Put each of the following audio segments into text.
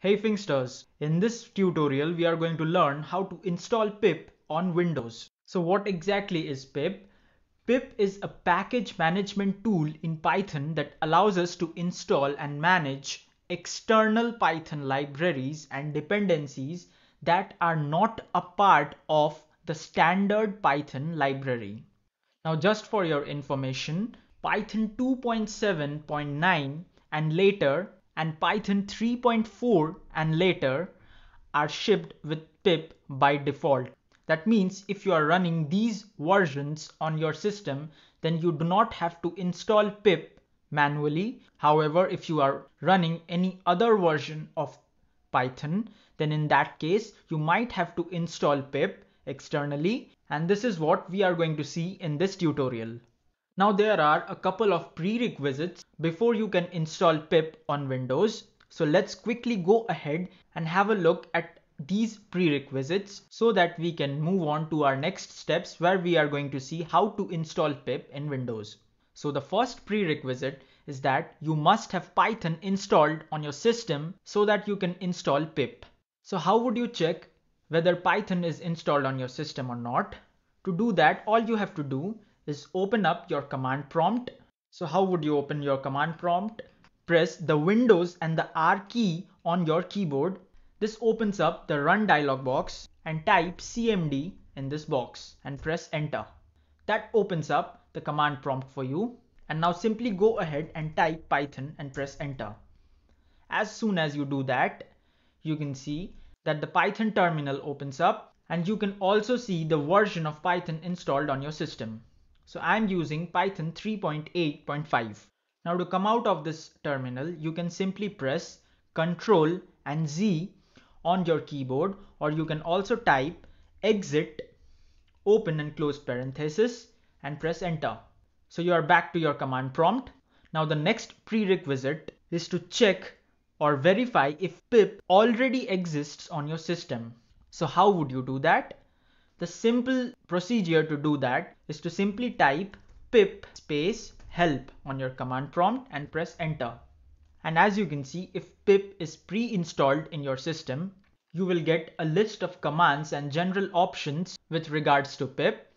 Hey Finxters, in this tutorial we are going to learn how to install pip on Windows. So what exactly is pip? Pip is a package management tool in Python that allows us to install and manage external Python libraries and dependencies that are not a part of the standard Python library. Now just for your information, Python 2.7.9 and later and Python 3.4 and later are shipped with pip by default. That means if you are running these versions on your system, then you do not have to install pip manually. However, if you are running any other version of Python, then in that case, you might have to install pip externally. And this is what we are going to see in this tutorial. Now there are a couple of prerequisites before you can install pip on Windows. So let's quickly go ahead and have a look at these prerequisites so that we can move on to our next steps where we are going to see how to install pip in Windows. So the first prerequisite is that you must have Python installed on your system so that you can install pip. So how would you check whether Python is installed on your system or not? To do that, all you have to do is open up your command prompt. So how would you open your command prompt? Press the Windows and the R key on your keyboard. This opens up the run dialog box and type cmd in this box and press enter. That opens up the command prompt for you. And now simply go ahead and type Python and press enter. As soon as you do that, you can see that the Python terminal opens up and you can also see the version of Python installed on your system. So I'm using Python 3.8.5. Now to come out of this terminal, you can simply press Ctrl and Z on your keyboard, or you can also type exit, open and close parenthesis, and press enter. So you are back to your command prompt. Now the next prerequisite is to check or verify if pip already exists on your system. So how would you do that? The simple procedure to do that is to simply type pip space help on your command prompt and press enter. And as you can see, if pip is pre-installed in your system, you will get a list of commands and general options with regards to pip.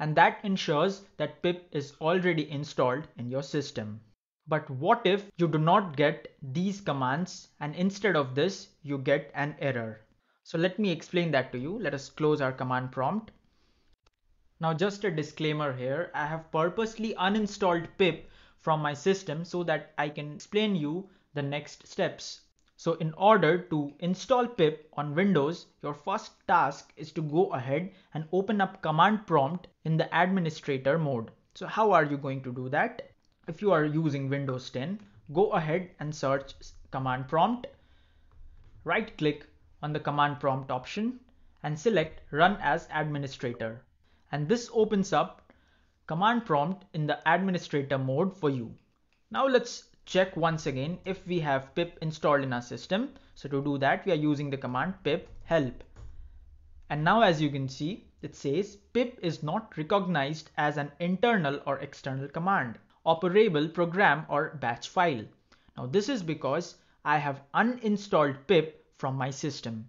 And that ensures that pip is already installed in your system. But what if you do not get these commands and instead of this, you get an error? So let me explain that to you. Let us close our command prompt. Now just a disclaimer here, I have purposely uninstalled pip from my system so that I can explain you the next steps. So in order to install pip on Windows, your first task is to go ahead and open up command prompt in the administrator mode. So how are you going to do that? If you are using Windows 10, go ahead and search command prompt, right click on the command prompt option and select run as administrator. And this opens up command prompt in the administrator mode for you. Now let's check once again if we have pip installed in our system. So to do that, we are using the command pip help. And now as you can see, it says pip is not recognized as an internal or external command, operable program or batch file. Now this is because I have uninstalled pip from my system.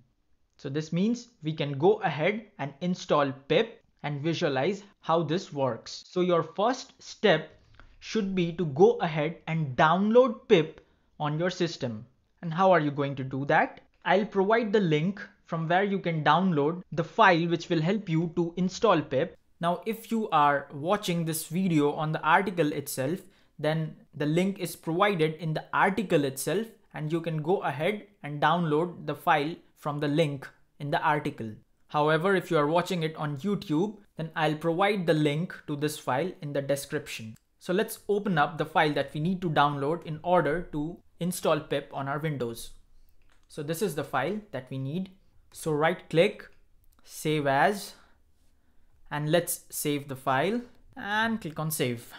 So this means we can go ahead and install pip and visualize how this works. So your first step should be to go ahead and download pip on your system. And how are you going to do that? I'll provide the link from where you can download the file which will help you to install pip. Now if you are watching this video on the article itself, then the link is provided in the article itself and you can go ahead and download the file from the link in the article. However, if you are watching it on YouTube, then I'll provide the link to this file in the description. So let's open up the file that we need to download in order to install pip on our Windows. So this is the file that we need. So right click, save as, and let's save the file and click on save.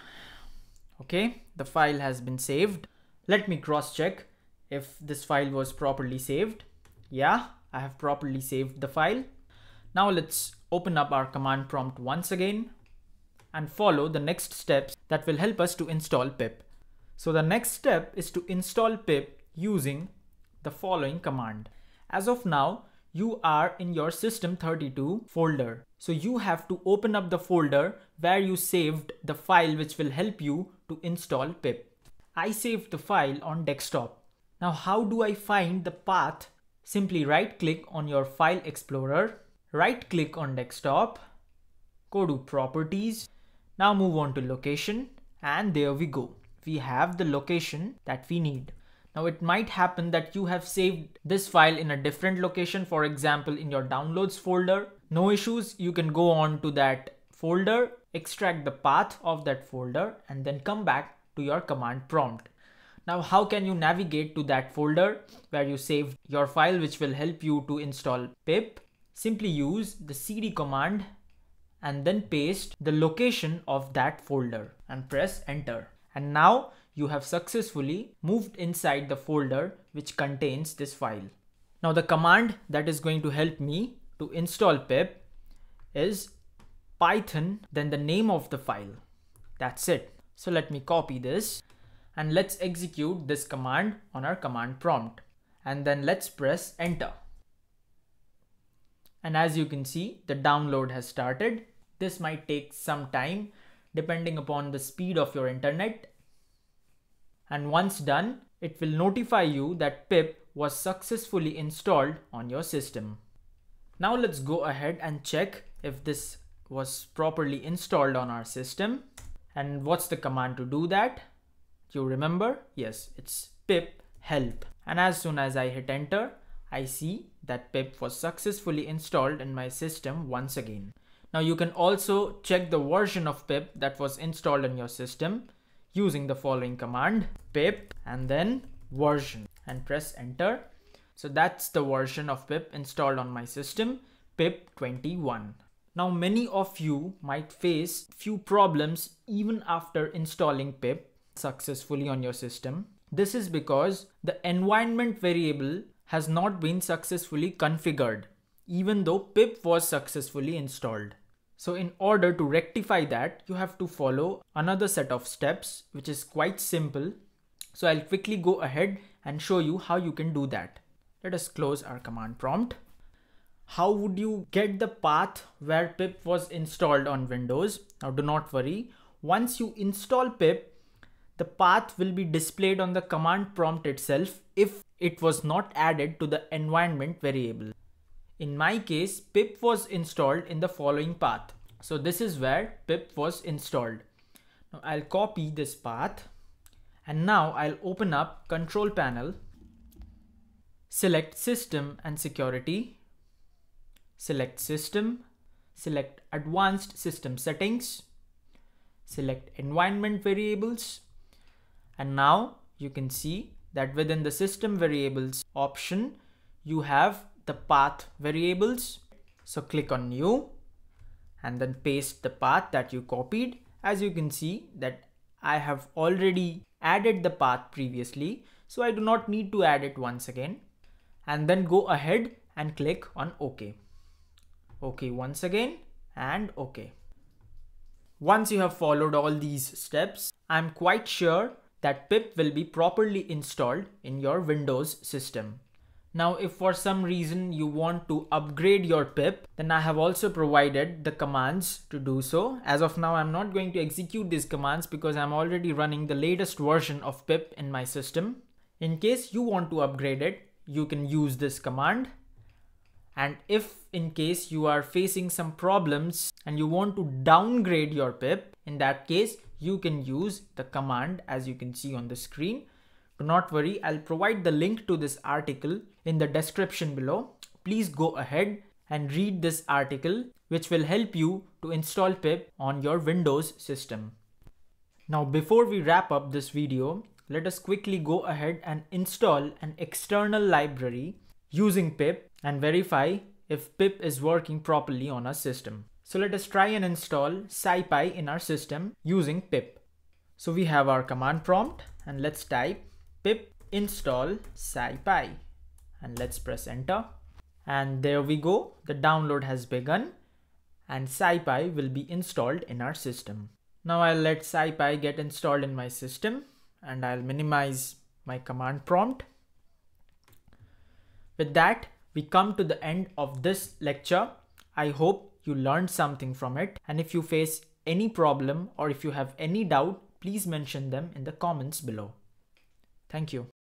Okay, the file has been saved. Let me cross check if this file was properly saved. Yeah, I have properly saved the file. Now let's open up our command prompt once again and follow the next steps that will help us to install pip. So the next step is to install pip using the following command. As of now, you are in your system32 folder. So you have to open up the folder where you saved the file which will help you to install pip. I saved the file on desktop. Now how do I find the path? Simply right click on your file explorer, right click on desktop, go to properties, now move on to location and there we go. We have the location that we need. Now it might happen that you have saved this file in a different location, for example, in your downloads folder. No issues, you can go on to that folder, extract the path of that folder and then come back to your command prompt. Now, how can you navigate to that folder where you saved your file which will help you to install pip? Simply use the cd command and then paste the location of that folder and press enter. And now you have successfully moved inside the folder which contains this file. Now the command that is going to help me to install pip is python then the name of the file. That's it. So let me copy this and let's execute this command on our command prompt and then let's press enter. And as you can see, the download has started. This might take some time depending upon the speed of your internet and once done, it will notify you that pip was successfully installed on your system. Now let's go ahead and check if this was properly installed on our system. And what's the command to do that? You remember? Yes, it's pip help. And as soon as I hit enter, I see that pip was successfully installed in my system once again. Now you can also check the version of pip that was installed in your system using the following command pip and then version and press enter. So that's the version of pip installed on my system pip 21. Now many of you might face few problems even after installing pip successfully on your system. This is because the environment variable has not been successfully configured even though pip was successfully installed. So in order to rectify that, you have to follow another set of steps, which is quite simple. So I'll quickly go ahead and show you how you can do that. Let us close our command prompt. How would you get the path where pip was installed on Windows? Now do not worry. Once you install pip, the path will be displayed on the command prompt itself if it was not added to the environment variable. In my case, pip was installed in the following path. So this is where pip was installed. Now I'll copy this path and now I'll open up control panel, select system and security, select system, select advanced system settings, select environment variables and now you can see that within the system variables option you have the path variables. So click on new and then paste the path that you copied. As you can see that I have already added the path previously. So I do not need to add it once again and then go ahead and click on OK. OK once again and OK. Once you have followed all these steps, I'm quite sure that pip will be properly installed in your Windows system. Now, if for some reason you want to upgrade your pip, then I have also provided the commands to do so. As of now, I'm not going to execute these commands because I'm already running the latest version of pip in my system. In case you want to upgrade it, you can use this command. And if in case you are facing some problems and you want to downgrade your pip, in that case, you can use the command as you can see on the screen do not worry, I'll provide the link to this article in the description below. Please go ahead and read this article which will help you to install pip on your Windows system. Now before we wrap up this video, let us quickly go ahead and install an external library using pip and verify if pip is working properly on our system. So let us try and install SciPy in our system using pip. So we have our command prompt and let's type pip install scipy. And let's press enter. And there we go. The download has begun. And scipy will be installed in our system. Now i'll let scipy get installed in my system and i'll minimize my command prompt. With that, we come to the end of this lecture. I hope you learned something from it. And if you face any problem or if you have any doubt, please mention them in the comments below. Thank you.